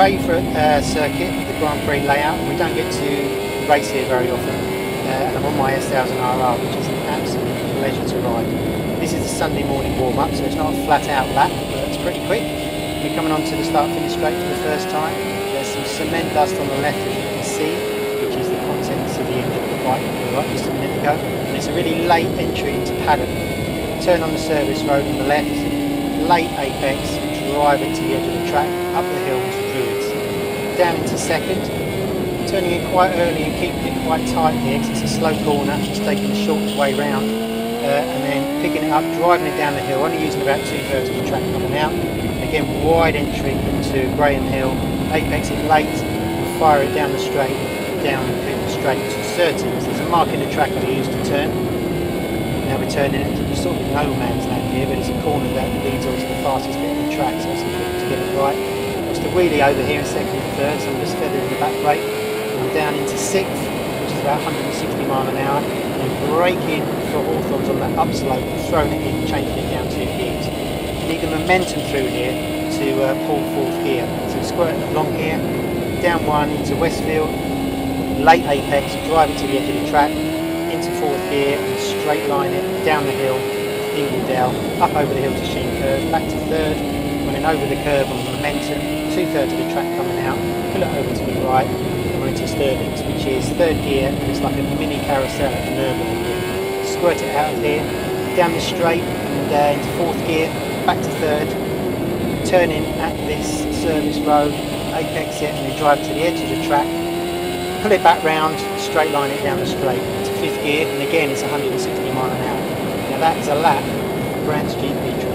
favourite uh, circuit, the Grand Prix layout, we don't get to race here very often. Uh, and I'm on my S1000RR, which is an absolute pleasure to ride. This is a Sunday morning warm-up, so it's not a flat-out lap, but it's pretty quick. We're coming onto the start-finish straight for the first time. There's some cement dust on the left, as you can see, which is the contents of the engine of the bike we were right just a minute ago. And it's a really late entry into paddock. Turn on the service road on the left, late apex, drive it to the edge of the track, up the hill to Druids. Down into second, turning in quite early and keeping it quite tight here because it's a slow corner, just taking the short way round. Uh, and then picking it up, driving it down the hill, only using about two thirds of the track coming out. Again, wide entry into Graham Hill, apex it late, fire it down the straight, down the straight to Surtees. There's a mark in the track I use to turn. Now we're turning into sort of no man's land here, but it's a corner that fastest bit of the track, so it's important to get it right. Just a wheelie over here in second and third, so I'm just feathering the back brake. I'm down into sixth, which is about 160 mile an hour, and braking for Hawthorns on that upslope, throwing it in, changing it down two gears. You need the momentum through here to uh, pull fourth gear. So squirting along here, down one into Westfield, late apex, drive it to the edge of the track, into fourth gear and straight line it down the hill, Dingle Dell, up over the hill to Sheene Curve, back to third, running over the curve on momentum, two thirds of the track coming out, pull it over to the right, and we're into which is third gear, and it's like a mini carousel at the Nürburgring. Squirt it out of here, down the straight, and uh, into fourth gear, back to third, turning at this service road, apex it, and then drive to the edge of the track, pull it back round, straight line it down the straight to fifth gear, and again it's 160 mile an hour. Now that is a lap Brands GP track.